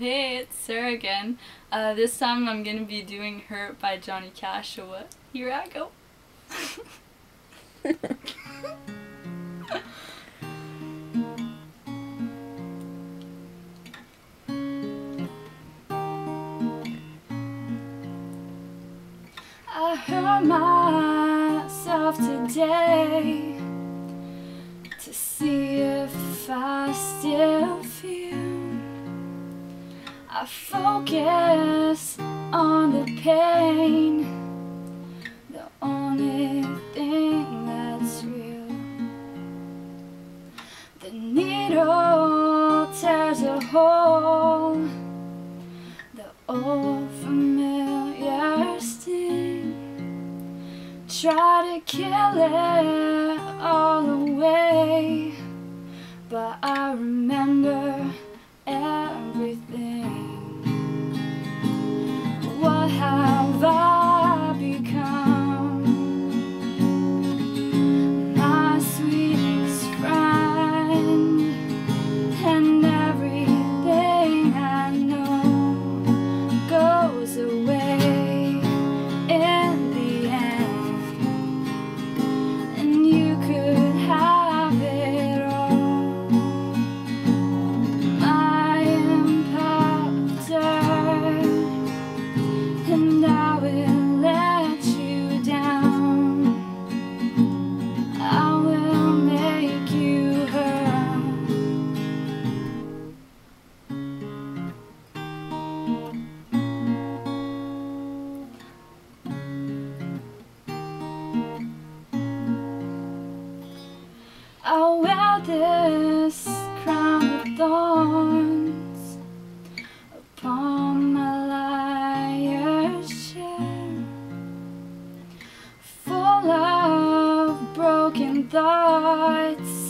Hey, it's Sarah again. Uh, this time I'm gonna be doing Hurt by Johnny Cash, so? Here I go. I hurt myself today to see if I still feel. I focus on the pain, the only thing that's real. The needle tears a hole, the old familiar sting. Try to kill it all away, this crown of thorns upon my liar's chair, full of broken thoughts.